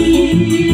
い。